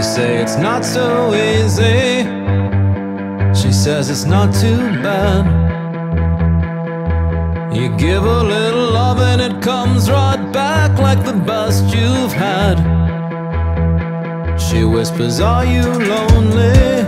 You say it's not so easy. She says it's not too bad. You give a little love and it comes right back like the best you've had. She whispers, Are you lonely?